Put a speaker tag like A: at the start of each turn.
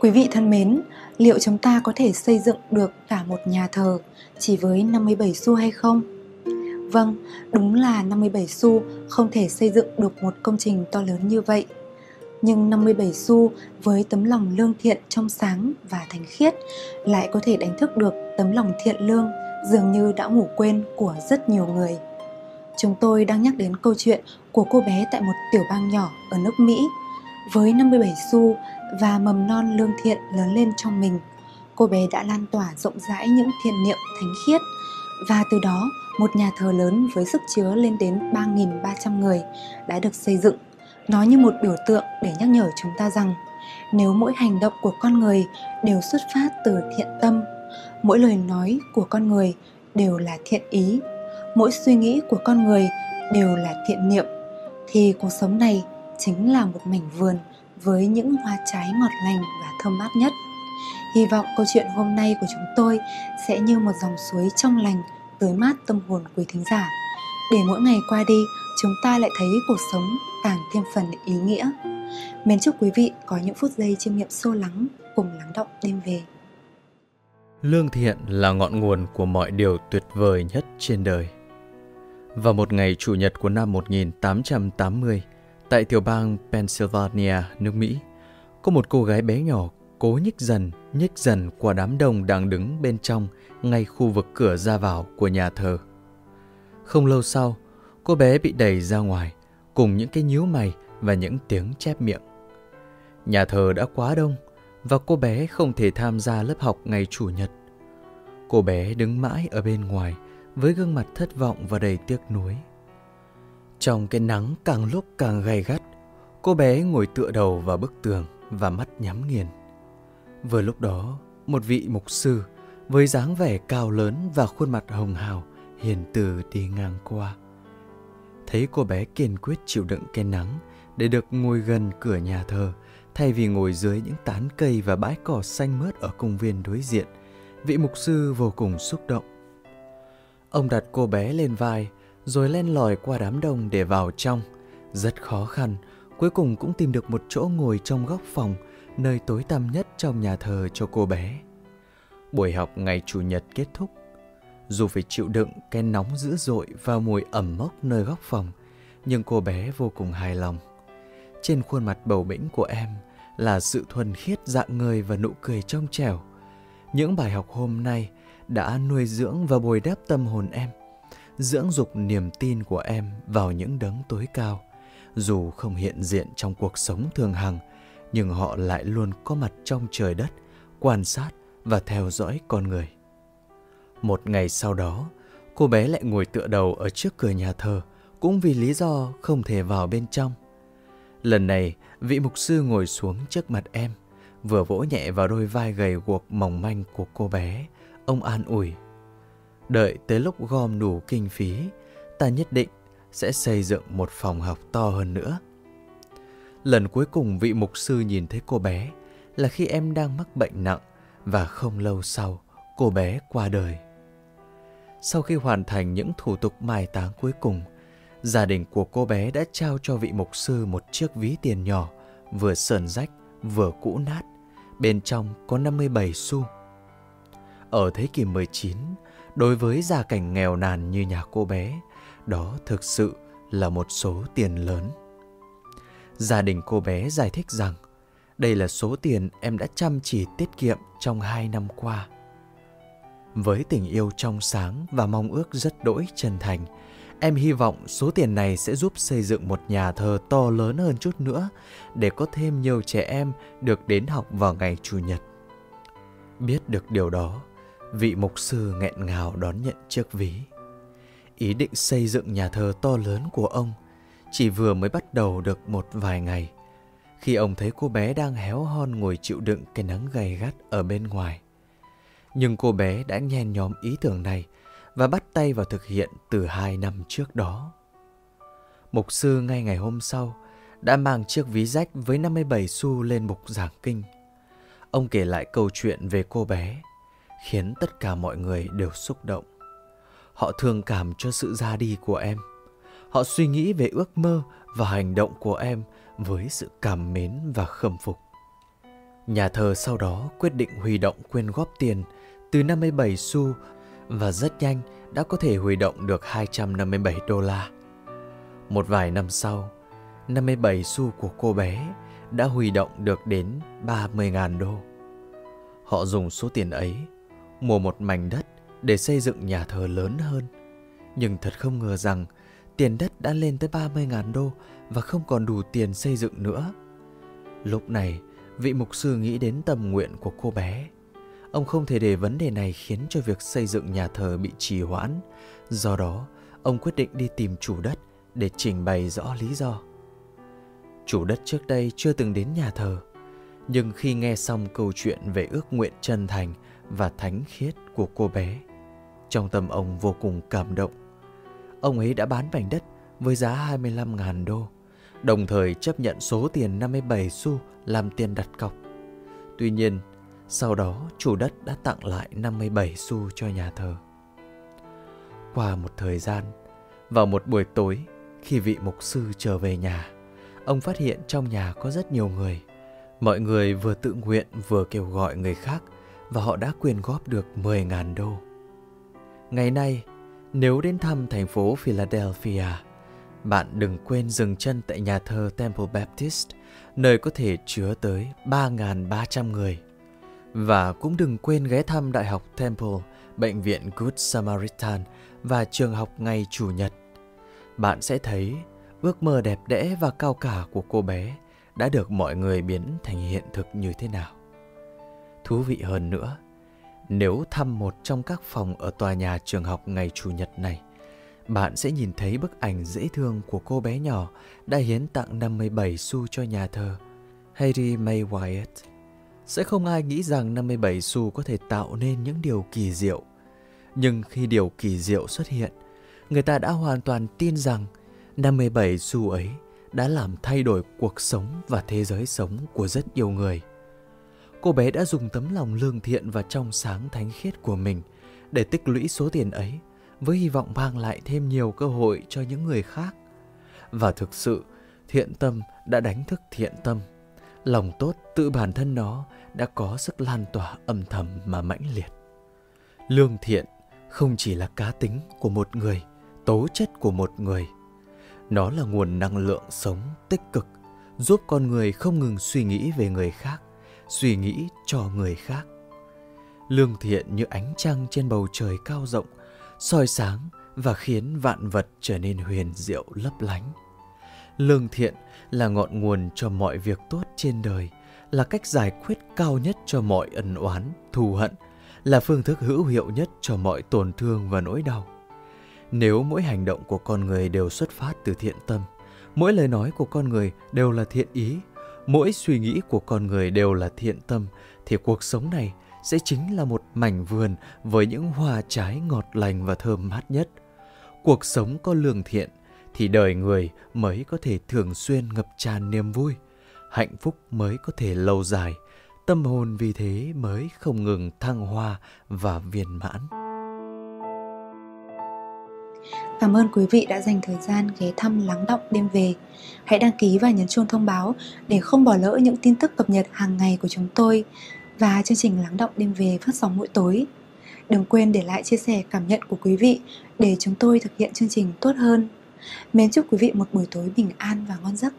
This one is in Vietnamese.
A: Quý vị thân mến, liệu chúng ta có thể xây dựng được cả một nhà thờ chỉ với 57 xu hay không? Vâng, đúng là 57 xu không thể xây dựng được một công trình to lớn như vậy. Nhưng 57 xu với tấm lòng lương thiện trong sáng và thánh khiết lại có thể đánh thức được tấm lòng thiện lương dường như đã ngủ quên của rất nhiều người. Chúng tôi đang nhắc đến câu chuyện của cô bé tại một tiểu bang nhỏ ở nước Mỹ với 57 xu và mầm non lương thiện lớn lên trong mình. Cô bé đã lan tỏa rộng rãi những thiện niệm thánh khiết và từ đó một nhà thờ lớn với sức chứa lên đến 3.300 người đã được xây dựng. Nó như một biểu tượng để nhắc nhở chúng ta rằng nếu mỗi hành động của con người đều xuất phát từ thiện tâm, mỗi lời nói của con người đều là thiện ý, mỗi suy nghĩ của con người đều là thiện niệm thì cuộc sống này chính là một mảnh vườn với những hoa trái ngọt lành và thơm mát nhất. Hy vọng câu chuyện hôm nay của chúng tôi sẽ như một dòng suối trong lành tưới mát tâm hồn quý thính giả để mỗi ngày qua đi chúng ta lại thấy cuộc sống càng thêm phần ý nghĩa. Mến chúc quý vị có những phút giây chiêm nghiệm sâu lắng cùng lắng động đêm về.
B: Lương thiện là ngọn nguồn của mọi điều tuyệt vời nhất trên đời. Vào một ngày Chủ nhật của năm 1880, tại tiểu bang Pennsylvania, nước Mỹ, có một cô gái bé nhỏ cố nhích dần, nhích dần qua đám đông đang đứng bên trong ngay khu vực cửa ra vào của nhà thờ. Không lâu sau, cô bé bị đẩy ra ngoài cùng những cái nhíu mày và những tiếng chép miệng. Nhà thờ đã quá đông và cô bé không thể tham gia lớp học ngày Chủ nhật. Cô bé đứng mãi ở bên ngoài với gương mặt thất vọng và đầy tiếc nuối. Trong cái nắng càng lúc càng gay gắt, cô bé ngồi tựa đầu vào bức tường và mắt nhắm nghiền. Vừa lúc đó, một vị mục sư với dáng vẻ cao lớn và khuôn mặt hồng hào hiền từ đi ngang qua. Thấy cô bé kiên quyết chịu đựng cái nắng để được ngồi gần cửa nhà thờ thay vì ngồi dưới những tán cây và bãi cỏ xanh mướt ở công viên đối diện, vị mục sư vô cùng xúc động. Ông đặt cô bé lên vai rồi len lỏi qua đám đông để vào trong. Rất khó khăn, cuối cùng cũng tìm được một chỗ ngồi trong góc phòng, nơi tối tăm nhất trong nhà thờ cho cô bé. Buổi học ngày Chủ nhật kết thúc. Dù phải chịu đựng cái nóng dữ dội và mùi ẩm mốc nơi góc phòng, nhưng cô bé vô cùng hài lòng. Trên khuôn mặt bầu bĩnh của em là sự thuần khiết dạng người và nụ cười trong trẻo. Những bài học hôm nay đã nuôi dưỡng và bồi đắp tâm hồn em – dưỡng dục niềm tin của em vào những đấng tối cao. Dù không hiện diện trong cuộc sống thường hằng, nhưng họ lại luôn có mặt trong trời đất, quan sát và theo dõi con người. Một ngày sau đó, cô bé lại ngồi tựa đầu ở trước cửa nhà thờ, cũng vì lý do không thể vào bên trong. Lần này, vị mục sư ngồi xuống trước mặt em, vừa vỗ nhẹ vào đôi vai gầy guộc mỏng manh của cô bé, ông an ủi. Đợi tới lúc gom đủ kinh phí, ta nhất định sẽ xây dựng một phòng học to hơn nữa. Lần cuối cùng vị mục sư nhìn thấy cô bé là khi em đang mắc bệnh nặng và không lâu sau cô bé qua đời. Sau khi hoàn thành những thủ tục mai táng cuối cùng, gia đình của cô bé đã trao cho vị mục sư một chiếc ví tiền nhỏ, vừa sờn rách, vừa cũ nát. Bên trong có 57 xu. Ở thế kỷ 19, đối với gia cảnh nghèo nàn như nhà cô bé, đó thực sự là một số tiền lớn. Gia đình cô bé giải thích rằng đây là số tiền em đã chăm chỉ tiết kiệm trong hai năm qua. Với tình yêu trong sáng và mong ước rất đỗi chân thành, em hy vọng số tiền này sẽ giúp xây dựng một nhà thờ to lớn hơn chút nữa để có thêm nhiều trẻ em được đến học vào ngày Chủ nhật. Biết được điều đó, vị mục sư nghẹn ngào đón nhận chiếc ví. Ý định xây dựng nhà thờ to lớn của ông chỉ vừa mới bắt đầu được một vài ngày, khi ông thấy cô bé đang héo hon ngồi chịu đựng cái nắng gay gắt ở bên ngoài. Nhưng cô bé đã nhen nhóm ý tưởng này và bắt tay vào thực hiện từ hai năm trước đó. Mục sư ngay ngày hôm sau đã mang chiếc ví rách với 57 xu lên mục giảng kinh. Ông kể lại câu chuyện về cô bé khiến tất cả mọi người đều xúc động. Họ thương cảm cho sự ra đi của em. Họ suy nghĩ về ước mơ và hành động của em với sự cảm mến và khâm phục. Nhà thờ sau đó quyết định huy động quyên góp tiền từ 57 xu và rất nhanh đã có thể huy động được 257 đô la. Một vài năm sau, 57 xu của cô bé đã huy động được đến 30.000 đô. Họ dùng số tiền ấy mua một mảnh đất để xây dựng nhà thờ lớn hơn. Nhưng thật không ngờ rằng tiền đất đã lên tới 30.000 đô và không còn đủ tiền xây dựng nữa. Lúc này, vị mục sư nghĩ đến tầm nguyện của cô bé. Ông không thể để vấn đề này khiến cho việc xây dựng nhà thờ bị trì hoãn. Do đó, ông quyết định đi tìm chủ đất để trình bày rõ lý do. Chủ đất trước đây chưa từng đến nhà thờ, nhưng khi nghe xong câu chuyện về ước nguyện chân thành và thánh khiết của cô bé, trong tâm ông vô cùng cảm động. Ông ấy đã bán mảnh đất với giá 25.000 đô, đồng thời chấp nhận số tiền 57 xu làm tiền đặt cọc. Tuy nhiên, sau đó chủ đất đã tặng lại 57 xu cho nhà thờ. Qua một thời gian, vào một buổi tối, khi vị mục sư trở về nhà, ông phát hiện trong nhà có rất nhiều người. Mọi người vừa tự nguyện vừa kêu gọi người khác và họ đã quyên góp được 10.000 đô. Ngày nay, nếu đến thăm thành phố Philadelphia, bạn đừng quên dừng chân tại nhà thờ Temple Baptist, nơi có thể chứa tới 3.300 người. Và cũng đừng quên ghé thăm Đại học Temple, Bệnh viện Good Samaritan và trường học ngày Chủ nhật. Bạn sẽ thấy ước mơ đẹp đẽ và cao cả của cô bé đã được mọi người biến thành hiện thực như thế nào. Thú vị hơn nữa, nếu thăm một trong các phòng ở tòa nhà trường học ngày Chủ nhật này, bạn sẽ nhìn thấy bức ảnh dễ thương của cô bé nhỏ đã hiến tặng 57 xu cho nhà thờ, Harry May Wyatt. Sẽ không ai nghĩ rằng 57 xu có thể tạo nên những điều kỳ diệu. Nhưng khi điều kỳ diệu xuất hiện, người ta đã hoàn toàn tin rằng 57 xu ấy đã làm thay đổi cuộc sống và thế giới sống của rất nhiều người. Cô bé đã dùng tấm lòng lương thiện và trong sáng thánh khiết của mình để tích lũy số tiền ấy với hy vọng mang lại thêm nhiều cơ hội cho những người khác. Và thực sự, thiện tâm đã đánh thức thiện tâm. Lòng tốt tự bản thân nó đã có sức lan tỏa âm thầm mà mãnh liệt. Lương thiện không chỉ là cá tính của một người, tố chất của một người. Nó là nguồn năng lượng sống tích cực, giúp con người không ngừng suy nghĩ về người khác, suy nghĩ cho người khác. Lương thiện như ánh trăng trên bầu trời cao rộng, soi sáng và khiến vạn vật trở nên huyền diệu lấp lánh. Lương thiện là ngọn nguồn cho mọi việc tốt trên đời, là cách giải quyết cao nhất cho mọi ân oán, thù hận, là phương thức hữu hiệu nhất cho mọi tổn thương và nỗi đau. Nếu mỗi hành động của con người đều xuất phát từ thiện tâm, mỗi lời nói của con người đều là thiện ý, mỗi suy nghĩ của con người đều là thiện tâm, thì cuộc sống này sẽ chính là một mảnh vườn với những hoa trái ngọt lành và thơm mát nhất. Cuộc sống có lương thiện thì đời người mới có thể thường xuyên ngập tràn niềm vui, hạnh phúc mới có thể lâu dài, tâm hồn vì thế mới không ngừng thăng hoa và viên mãn.
A: Cảm ơn quý vị đã dành thời gian ghé thăm lắng động đêm về. Hãy đăng ký và nhấn chuông thông báo để không bỏ lỡ những tin tức cập nhật hàng ngày của chúng tôi và chương trình lắng động đêm về phát sóng mỗi tối. Đừng quên để lại chia sẻ cảm nhận của quý vị để chúng tôi thực hiện chương trình tốt hơn. Mến chúc quý vị một buổi tối bình an và ngon giấc.